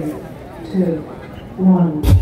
three, two, one.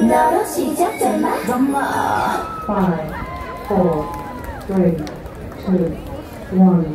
너로 시작될마? 엄마. Five, four, three, two, one.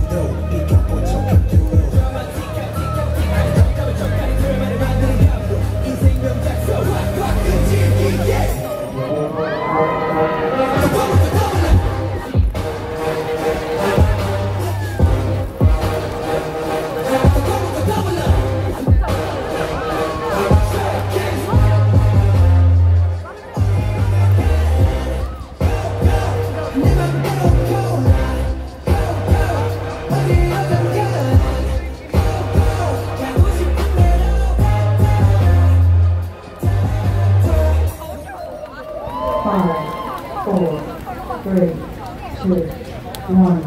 对对，嗯